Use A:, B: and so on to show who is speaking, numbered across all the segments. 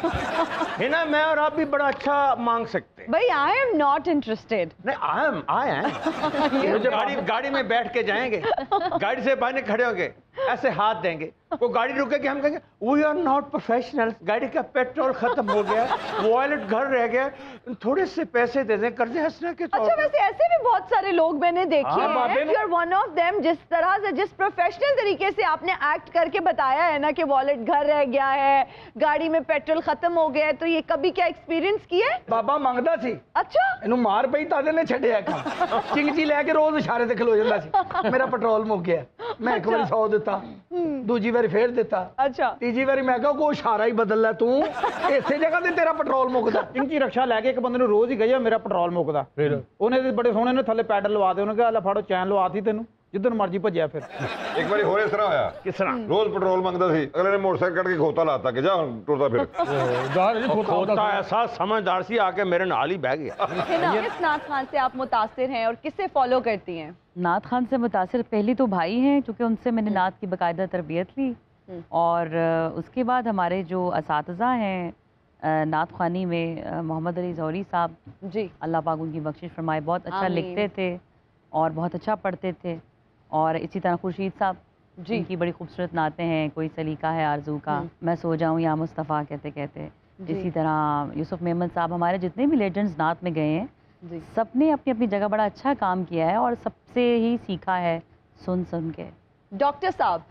A: है ना मैं और आप भी बड़ा अच्छा मांग सकते हैं।
B: भाई आई एम नॉट इंटरेस्टेड
A: नहीं आई एम आई एम मुझे गाड़ी गाड़ी में बैठ के जाएँगे। गाड़ी से बाहर खड़े होंगे। ऐसे हाथ देंगे वो गाड़ी रुकेगी हम कहेंगे वी आर नॉट प्रोफेशनल गाड़ी का पेट्रोल खत्म हो गया वॉलेट घर रह गया थोड़े से पैसे दे दें कर्जे हंसने के तौर
B: अच्छा
A: पर।
B: वैसे ऐसे भी बहुत सारे लोग मैंने देखे
A: हाँ, बाबे
B: हैं
A: ने-
B: you are one of them जिस तरह से जिस प्रोफेशनल तरीके से आपने एक्ट करके बताया है ना कि वॉलेट घर रह गया है गाड़ी में पेट्रोल खत्म हो गया है तो ये कभी क्या एक्सपीरियंस किया है
C: ਬਾਬਾ ਮੰਗਦਾ ਸੀ
B: अच्छा
C: ਇਹਨੂੰ ਮਾਰ ਪਈ ਤਾਂ ਇਹਨੇ ਛੱਡਿਆ ਕੰਮ ਚਿੰਗਜੀ ਲੈ ਕੇ ਰੋਜ਼ ਇਸ਼ਾਰੇ ਤੇ ਖਲੋ ਜਾਂਦਾ ਸੀ ਮੇਰਾ ਪੈਟਰੋਲ ਮੁੱਕ ਗਿਆ ਮੈਂ ਇੱਕ ਵਾਰੀ 100 ਦਿੱਤਾ ਦੂਜੀ ਵਾਰੀ ਫੇਰ ਦਿੱਤਾ
B: ਅੱਛਾ
C: ਤੀਜੀ ਵਾਰੀ ਮੈਂ ਕਿਹਾ ਕੋਈ ਇਸ਼ਾਰਾ ਹੀ ਬਦਲ ਲੈ ਤੂੰ ਇਸੇ ਜਗ੍ਹਾ ਤੇ ਤੇਰਾ ਪੈਟਰੋਲ ਮੁੱਕਦਾ
D: ਪਿੰਕੀ ਰਕਸ਼ਾ ਲੈ ਕੇ ਇੱਕ ਬੰਦੇ ਨੂੰ ਰੋਜ਼ ਹੀ ਗਈ ਮੇਰਾ ਪੈਟਰੋਲ ਮੁੱਕਦਾ ਫਿਰ ਉਹਨੇ ਬੜੇ ਸੋਹਣੇ ਨੇ ਥੱਲੇ ਪੈਡਲ ਲਵਾ ਦੇ ਉਹਨੇ ਕਿਹਾ ਲੈ ਫੜੋ ਚੈਨ ਲਵਾਤੀ ਤੈਨੂੰ ਜਿੱਦਨ ਮਰਜੀ ਭੱਜਿਆ ਫਿਰ
E: ਇੱਕ ਵਾਰੀ ਹੋਰ ਇਸ ਤਰ੍ਹਾਂ ਹੋਇਆ
A: किस तरह
E: ਰੋਜ਼ ਪੈਟਰੋਲ ਮੰਗਦਾ ਸੀ ਅਗਲੇ ਨੇ ਮੋਟਰਸਾਈਕਲ ਕੱਢ ਕੇ ਖੋਤਾ ਲਾਤਾ ਕਿ ਜਾ ਹੁਣ ਟੁਰਦਾ ਫਿਰ
A: वो खोता ऐसा समझदार सी आके मेरे नाल ही बह गया
B: हिना, किस नाथ खान से आप मुतासिर हैं और किसे फॉलो करती हैं
F: नात खान से मुतासर पहली तो भाई हैं क्योंकि उनसे मैंने नात की बाकायदा तरबियत ली और अ, उसके बाद हमारे जो इस हैं अ, नात खानी में अ, मोहम्मद अली जौहरी साहब
B: जी
F: अल्लाह पाक उनकी बख्शिश फरमाए बहुत अच्छा
B: आमीन।
F: लिखते थे और बहुत अच्छा पढ़ते थे और इसी तरह खुर्शीद साहब
B: जी।
F: की बड़ी खूबसूरत नाते हैं कोई सलीका है आरज़ू का मैं सो जाऊँ या मुस्तफ़ा कहते कहते। इसी तरह यूसुफ मेमन साहब हमारे जितने भी लेजेंड्स नात में गए हैं
B: जी।
F: सबने अपनी अपनी जगह बड़ा अच्छा काम किया है और सबसे ही सीखा है सुन सुन के।
B: डॉक्टर साहब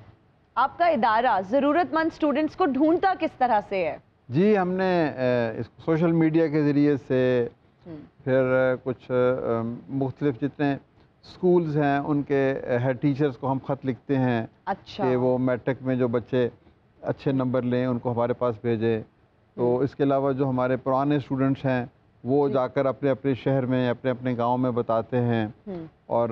B: आपका इदारा ज़रूरतमंद स्टूडेंट्स को ढूंढता किस तरह से है?
G: जी हमने अ, इस सोशल मीडिया के ज़रिए से फिर कुछ मुख्तलिफ़ जितने स्कूल्स हैं उनके हेड टीचर्स को हम ख़त लिखते हैं
B: अच्छा।
G: कि वो मैट्रिक में जो बच्चे अच्छे नंबर लें उनको हमारे पास भेजें। तो इसके अलावा जो हमारे पुराने स्टूडेंट्स हैं वो जाकर अपने अपने शहर में अपने अपने गाँव में बताते हैं। और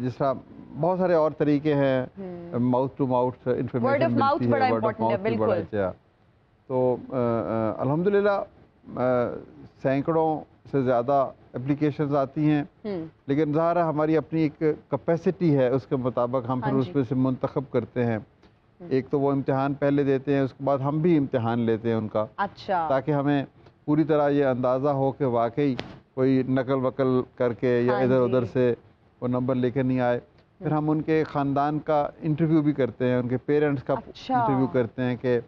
G: जिस तरह बहुत सारे और तरीके हैं माउथ टू माउथ इंफॉर्मेशन मिलती है भी बड़ा अच्छा तो अ, अ, अल्हम्दुलिल्लाह सैकड़ों से ज़्यादा एप्लीकेशंस आती हैं।
B: हम्म,
G: लेकिन ज़ाहिर हमारी अपनी एक कैपेसिटी है उसके मुताबिक हम
B: हाँ
G: फिर उसमें से मंतखब करते हैं। एक तो वो इम्तहान पहले देते हैं उसके बाद हम भी इम्तिहान लेते हैं उनका।
B: अच्छा।
G: ताकि हमें पूरी तरह ये अंदाज़ा हो कि वाकई कोई नकल वकल करके या
B: हाँ
G: इधर उधर से वो नंबर लेकर नहीं आए। फिर हम उनके ख़ानदान का इंटरव्यू भी करते हैं उनके पेरेंट्स का
B: अच्छा।
G: इंटरव्यू करते हैं कि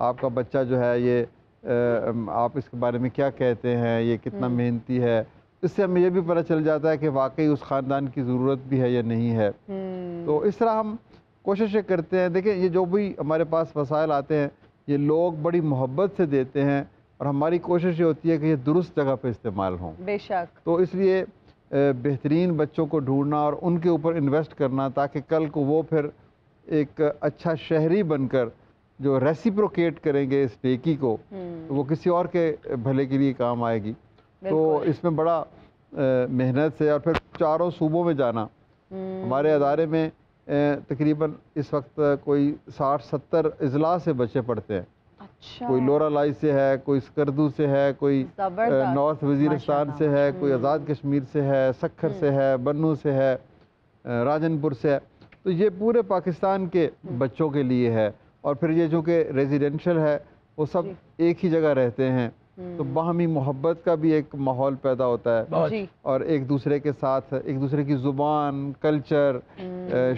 G: आपका बच्चा जो है ये आप इसके बारे में क्या कहते हैं ये कितना
B: हम्म।
G: मेहनती है इससे हमें ये भी पता चल जाता है कि वाकई उस ख़ानदान की ज़रूरत भी है या नहीं है।
B: हम्म,
G: तो इस तरह हम कोशिशें करते हैं। देखिए ये जो भी हमारे पास वसाइल आते हैं ये लोग बड़ी मोहब्बत से देते हैं और हमारी कोशिश ये होती है कि ये दुरुस्त जगह पे इस्तेमाल हों।
B: बेशक।
G: तो इसलिए बेहतरीन बच्चों को ढूंढना और उनके ऊपर इन्वेस्ट करना ताकि कल को वो फिर एक अच्छा शहरी बनकर जो रेसिप्रोकेट करेंगे इस नेकी को तो वो किसी और के भले के लिए काम आएगी। तो इसमें बड़ा मेहनत से और फिर चारों सूबों में जाना।
B: हम्म,
G: हमारे अदारे में तकरीबन इस वक्त कोई साठ सत्तर अजला से बच्चे पढ़ते हैं।
B: अच्छा।
G: कोई लोरा लाई से है कोई स्कर्दू से है कोई नॉर्थ वजीरस्तान से है कोई आज़ाद कश्मीर से है सखर से है बन्नू से है राजनपुर से है। तो ये पूरे पाकिस्तान के बच्चों के लिए है। और फिर ये जो कि रेजिडेंशल है वो सब एक ही जगह रहते हैं। तो बाहमी मोहब्बत का भी एक माहौल पैदा होता है। और एक दूसरे के साथ एक दूसरे की ज़ुबान कल्चर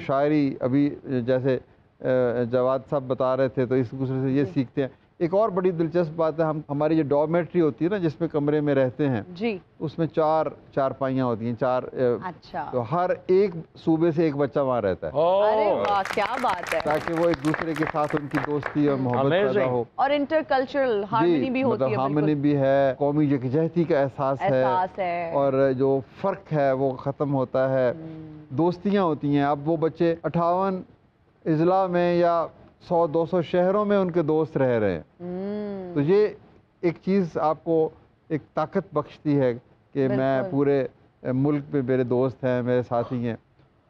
G: शायरी अभी जैसे अ, जवाद साहब बता रहे थे तो इस दूसरे से ये सीखते हैं। एक और बड़ी दिलचस्प बात है हम हमारी जो डॉमेट्री होती है ना जिसमें कमरे में रहते हैं
B: जी।
G: उसमें चार चार पाइयाँ होती हैं चार
B: अच्छा।
G: तो हर एक सूबे से एक बच्चा वहाँ रहता है।
B: अरे वाह क्या बात है।
G: ताकि वो एक दूसरे के साथ उनकी दोस्ती और मोहब्बत पैदा हो।
B: और इंटरकल्चरल हार्मनी भी होती
G: मतलब
B: है
G: हार्मनी भी है कौमी यकजहती का एहसास है। और जो फ़र्क है वो ख़त्म होता है।
B: हम्म।
G: दोस्तियाँ होती हैं। अब वो बच्चे अठावन अजला में या सौ दो सौ शहरों में उनके दोस्त रह रहे हैं।
B: हम्म,
G: तो ये एक चीज़ आपको एक ताकत बख्शती है कि मैं पूरे मुल्क में मेरे दोस्त हैं मेरे साथी हैं।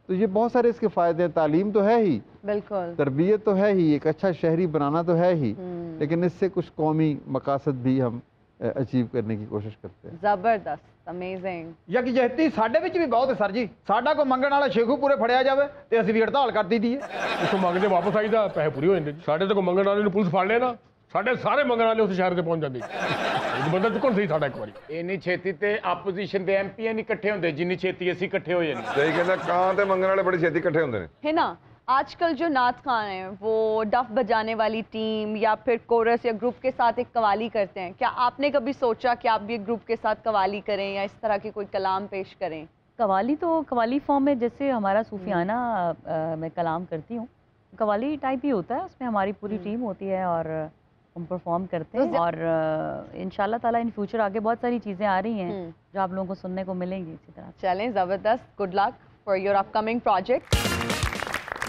G: तो ये बहुत सारे इसके फ़ायदे हैं। तालीम तो है ही।
B: बिल्कुल।
G: तरबियत तो है ही। एक अच्छा शहरी बनाना तो है ही।
B: हम्म,
G: लेकिन इससे कुछ कौमी मकासद भी हम ਅਚੀਵ ਕਰਨ ਦੀ ਕੋਸ਼ਿਸ਼ ਕਰਦੇ ਹਾਂ
B: ਜ਼ਬਰਦਸਤ ਅਮੇਜ਼ਿੰਗ
D: ਯਕਜਹਿਤੀ ਸਾਡੇ ਵਿੱਚ ਵੀ ਬਹੁਤ ਹੈ ਸਰ ਜੀ ਸਾਡਾ ਕੋ ਮੰਗਣ ਵਾਲਾ ਸ਼ੇਖੂ ਪੂਰੇ ਫੜਿਆ ਜਾਵੇ ਤੇ ਅਸੀਂ ਵੀ ਹੜਤਾਲ ਕਰ ਦਿੱਤੀ ਹੈ
H: ਉਸੋਂ ਮੰਗਦੇ ਵਾਪਸ ਆਈਦਾ ਪੈਸੇ ਪੂਰੇ ਹੋ ਜਾਂਦੇ ਸਾਡੇ ਤੇ ਕੋ ਮੰਗਣ ਵਾਲੇ ਨੂੰ ਪੁਲਿਸ ਫੜ ਲੈਣਾ ਸਾਡੇ ਸਾਰੇ ਮੰਗਣ ਵਾਲੇ ਉਸ ਸ਼ਹਿਰ ਤੇ ਪਹੁੰਚ ਜਾਂਦੇ ਇੱਕ ਬੰਦਾ ਚੁੱਕਣ ਸਹੀ ਸਾਡਾ ਇੱਕ ਵਾਰੀ
I: ਇੰਨੀ ਛੇਤੀ ਤੇ ਆਪੋਜੀਸ਼ਨ ਦੇ ਐਮਪੀ ਨਹੀਂ ਇਕੱਠੇ ਹੁੰਦੇ ਜਿੰਨੀ ਛੇਤੀ ਅਸੀਂ ਇਕੱਠੇ ਹੋ ਜਾਂਦੇ
E: ਸਹੀ ਕਹਿੰਦਾ ਕਾਂ ਤੇ ਮੰਗਣ ਵਾਲੇ ਬੜੀ ਛੇਤੀ ਇਕੱਠੇ ਹੁੰਦੇ ਨੇ
B: ਹੈ ਨਾ आजकल जो नाच खान है वो डफ बजाने वाली टीम या फिर कोरस या ग्रुप के साथ एक कवाली करते हैं। क्या आपने कभी सोचा कि आप भी एक ग्रुप के साथ कवाली करें या इस तरह की कोई कलाम पेश करें?
F: कवाली तो कवाली फॉर्म में जैसे हमारा सूफियाना मैं कलाम करती हूँ। कवाली टाइप ही होता है उसमें हमारी पूरी टीम होती है और हम परफॉर्म करते हैं और इन ताला इन फ्यूचर आगे बहुत सारी चीज़ें आ रही हैं
B: हम्म।
F: जो आप लोगों को सुनने को मिलेंगी इसी तरह
B: चलें ज़बरदस्त। Good luck for your upcoming project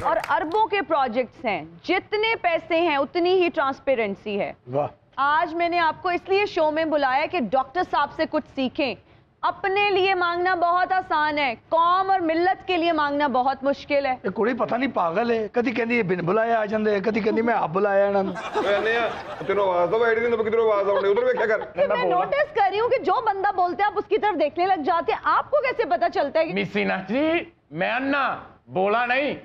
B: और अरबों के प्रोजेक्ट्स हैं। जितने पैसे हैं उतनी ही ट्रांसपेरेंसी है।
C: वाह।
B: आज मैंने आपको इसलिए शो में बुलाया कि डॉक्टर साहब से कुछ सीखें। अपने लिए मांगना बहुत आसान है। कौम और मिल्लत के लिए मांगना बहुत मुश्किल है।
C: ये कुड़ी पता नहीं पागल है। कभी कहती बिन बुलाया आ जाते कभी कहती मैं आप
E: बुलाया ना तेन आवाज़ दो बैठ नहीं तो किधर आवाज़ आउंडी उधर देखा कर?
B: तो मैं नोटिस कर रही हूँ कि जो बंदा बोलते हैं आप उसकी तरफ़ देखने लग जाते हैं। आपको कैसे पता चलता है मिसिना
I: जी मैं अन्ना बोला नहीं।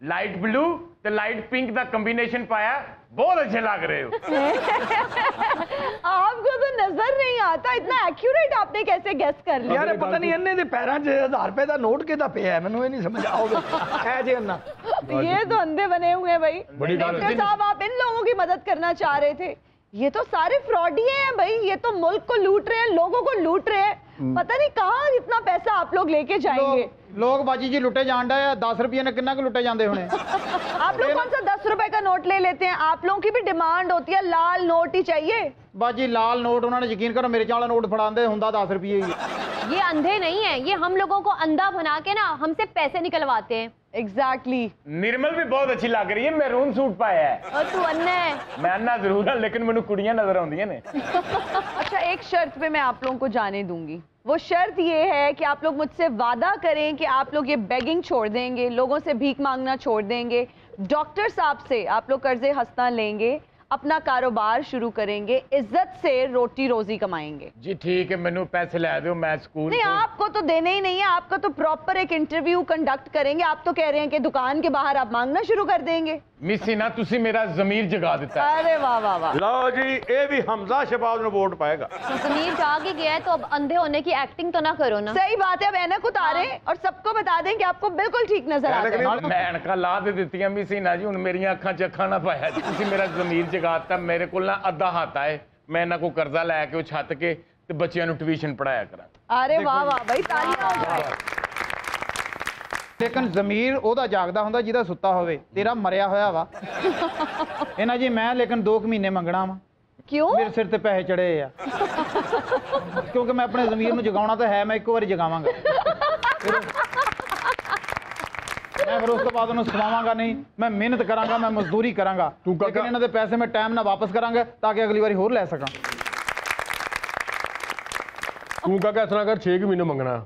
I: ਨਹੀਂ ਲਾਈਟ ਬਲੂ ਤੇ ਲਾਈਟ ਪਿੰਕ ਦਾ ਕੰਬੀਨੇਸ਼ਨ ਪਾਇਆ ਬਹੁਤ ਅੱਛੇ ਲੱਗ ਰਹੇ ਹੋ
B: आपको तो नजर नहीं आता इतना एक्यूरेट आपने कैसे गेस कर लिया
C: ਯਾਰ ਇਹ ਪਤਾ ਨਹੀਂ ਇਹਨੇ ਦੇ ਪੈਰਾਂ 'ਚ 1000 ਰੁਪਏ ਦਾ ਨੋਟ ਕਿਹਦਾ ਪਿਆ ਹੈ ਮੈਨੂੰ ਇਹ ਨਹੀਂ ਸਮਝ ਆਉਗਾ ਐ ਜੇ ਅੰਨਾ
B: ये तो अंधे बने हुए हैं भाई
H: बड़ी बात है।
B: डॉक्टर साहब आप इन लोगों की मदद करना चाह रहे थे ये तो सारे फ्रॉडी हैं भाई ये तो मुल्क को लूट रहे हैं लोगों को लूट रहे हैं पता नहीं कहाँ इतना पैसा आप लोग लेके जाएंगे
D: ਲੋਕ ਲੋਕ ਬਾਜੀ ਜੀ ਲੁੱਟੇ ਜਾਣ ਡਏ ਆ 10 ਰੁਪਏ ਨੇ ਕਿੰਨਾ ਕੁ ਲੁੱਟੇ ਜਾਂਦੇ ਹੋਣੇ
B: आप लोग कौन सा दस रुपए का नोट ले लेते हैं आप लोगों की भी डिमांड होती है लाल नोट ही चाहिए
D: ਬਾਜੀ ਲਾਲ ਨੋਟ ਉਹਨਾਂ ਨੇ ਯਕੀਨ ਕਰੋ ਮੇਰੇ ਚਾਲਾ ਨੋਟ ਫੜਾਉਂਦੇ ਹੁੰਦਾ 10 ਰੁਪਏ ਹੀ
J: ये अंधे नहीं है ये हम लोगों को अंधा बना के ना हमसे पैसे निकलवाते हैं
B: exactly.
I: निर्मल भी बहुत अच्छी लग रही है मैरून सूट पाया है।
J: और तू अन्ना है।
I: मैं अन्ना ज़रूर हूँ लेकिन मेनू कुड़ियाँ नज़र आउंदियाँ ने।
B: अच्छा एक शर्त पे मैं आप लोगों को जाने दूँगी। वो शर्त ये है कि आप लोग मुझसे वादा करें कि आप लोग ये बेगिंग छोड़ देंगे लोगों से भीख मांगना छोड़ देंगे डॉक्टर साहब से आप लोग कर्जे हंसना लेंगे अपना कारोबार शुरू करेंगे इज्जत से रोटी रोजी कमाएंगे
I: ਜੀ ਠੀਕ ਹੈ ਮੈਨੂੰ ਪੈਸੇ ਲੈ ਦਿਓ ਮੈਂ ਸਕੂਲ
B: नहीं आपको तो देने ही नहीं है आपका तो प्रॉपर एक इंटरव्यू कंडक्ट करेंगे आप तो कह रहे हैं कि दुकान के बाहर आप मांगना शुरू कर देंगे
I: ਮਿਸੀਨਾ ਤੁਸੀਂ ਮੇਰਾ ਜ਼ਮੀਰ ਜਗਾ ਦਿੱਤਾ ਹੈ।
B: अरे वाह वाह वाह
A: ਲਓ ਜੀ ਇਹ ਵੀ ਹਮਜ਼ਾ ਸ਼ਬਾਬ ਨੂੰ ਵੋਟ ਪਾਏਗਾ
J: जमीर जाग ही गया है तो अब अंधे होने की एक्टिंग तो ना करो ना
B: सही बात है अब ऐनक उतारे और सबको बता दें कि आपको बिल्कुल ठीक नजर आता है
I: ਮੈਂ ਐਨਕਾਂ ਲਾ ਦੇ ਦਿੱਤੀਆਂ ਮਿਸੀਨਾ ਜੀ ਹੁਣ ਮੇਰੀਆਂ ਅੱਖਾਂ 'ਚ ਅੱਖਾਂ ਨਾ ਪਾਇਆ ਜੀ ਤੁਸੀਂ ਮੇਰਾ ਜ਼ਮੀਰ ਸੀਗਾ ਤਾਂ ਮੇਰੇ ਕੋਲ ਨਾ ਅੱਧਾ ਹੱਥ ਆਏ ਮੈਂ ਇਹਨਾਂ ਕੋ ਕਰਜ਼ਾ ਲੈ ਕੇ ਉਹ ਛੱਤ ਕੇ ਤੇ ਬੱਚਿਆਂ ਨੂੰ ਟਿਊਸ਼ਨ ਪੜਾਇਆ ਕਰਾਂ
B: ਅਰੇ ਵਾਹ ਵਾਹ ਬਈ ਤਾਲੀਆਂ ਹੋ ਜਾਏ
D: ਲੇਕਿਨ ਜ਼ਮੀਰ ਉਹਦਾ ਜਾਗਦਾ ਹੁੰਦਾ ਜਿਹਦਾ ਸੁੱਤਾ ਹੋਵੇ ਤੇਰਾ ਮਰਿਆ ਹੋਇਆ ਵਾ ਇਹਨਾਂ ਜੀ ਮੈਂ ਲੇਕਿਨ 2 ਮਹੀਨੇ ਮੰਗਣਾ ਵਾ
B: ਕਿਉਂ
D: ਮੇਰੇ ਸਿਰ ਤੇ ਪੈਸੇ ਚੜੇ ਆ ਕਿਉਂਕਿ ਮੈਂ ਆਪਣੇ ਜ਼ਮੀਰ ਨੂੰ ਜਗਾਉਣਾ ਤਾਂ ਹੈ ਮੈਂ ਇੱਕ ਵਾਰੀ ਜਗਾਵਾਂਗਾ ਮੈਂ ਫਿਰ ਉਸ ਤੋਂ ਬਾਅਦ ਉਹਨੂੰ ਸਵਾਵਾਂਗਾ ਨਹੀਂ ਮੈਂ ਮਿਹਨਤ ਕਰਾਂਗਾ ਮੈਂ ਮਜ਼ਦੂਰੀ ਕਰਾਂਗਾ।
H: ਤੂੰ ਕਾਕਾ-
D: ਲੇਕਿਨ ਇਹਨਾਂ ਦੇ ਪੈਸੇ ਮੈਂ ਟਾਈਮ ਨਾਲ ਵਾਪਸ ਕਰਾਂਗਾ ਤਾਂ ਕਿ ਅਗਲੀ ਵਾਰੀ ਹੋਰ ਲੈ ਸਕਾਂ।
H: ਤੂੰ ਕਾ ਇਸ ਤਰ੍ਹਾਂ ਕਰ 6 ਮਹੀਨੇ ਮੰਗਣਾ।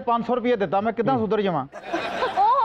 D: पाँच सौ रुपया देता मैं कितना हम्म।
B: सुधर जावा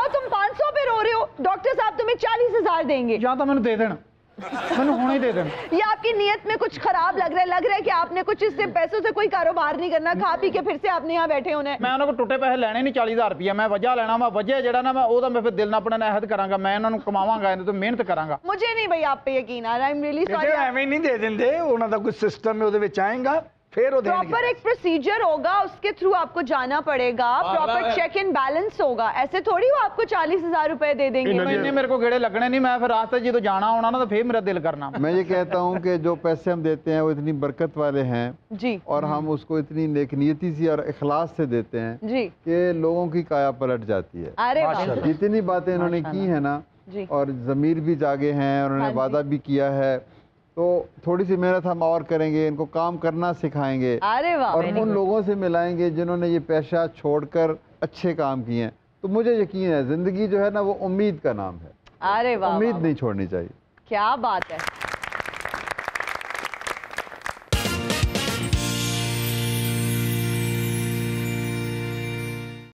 B: तुम पाँच सौ पे रो रहे हो? डॉक्टर साहब तुम्हें चालीस हज़ार देंगे।
D: या तो मैं दे देना। मैंने होने दे देना।
B: ये आपकी नियत में कुछ खराब लग रहा है? लग रहा है कि आपने कुछ इससे पैसों से कोई कारोबार नहीं करना खा पी के फिर से आपने यहाँ बैठे होने
D: मैं उन्होंने टूटे पैसे लेने नहीं चालीस हज़ार रुपया। मैं वजह लेना वा वजह जरा ना मैं ओदा मैं फिर दिल अपने नहद करा मैं उन्होंने कमावगा तो मेहनत करा
B: मुझे नहीं भाई आप पे यकीन आ रहा है
C: नहीं दे देंगे उन्होंने कुछ सिस्टम आएगा। फिर
B: प्रॉपर एक प्रोसीजर होगा उसके थ्रू आपको जाना पड़ेगा। प्रॉपर चेक इन बैलेंस होगा। ऐसे थोड़ी वो आपको चालीस हज़ार रुपए दे देंगे।
D: महीने मेरे को गेड़े लगने नहीं मैं फिर रास्ते जी तो जाना होना ना तो फिर मेरा दिल करना।
G: मैं ये कहता हूँ की जो पैसे हम देते हैं वो इतनी बरकत वाले हैं
B: जी।
G: और हम उसको इतनी नेकनीति सी और इखलास से देते हैं
B: जी।
G: के लोगों की काया पलट जाती है।
B: अरे
G: जितनी बातें इन्होंने की है ना और जमीर भी जागे हैं
B: और
G: उन्होंने
B: हाँ
G: वादा भी किया है तो थोड़ी सी मेहनत हम और करेंगे इनको काम करना सिखाएँगे
B: अरे वाह!
G: और उन लोगों से मिलाएँगे जिन्होंने ये पेशा छोड़कर अच्छे काम किए हैं। तो मुझे यकीन है ज़िंदगी जो है ना वो उम्मीद का नाम है।
B: अरे वाह
G: उम्मीद नहीं छोड़नी चाहिए।
B: क्या बात है।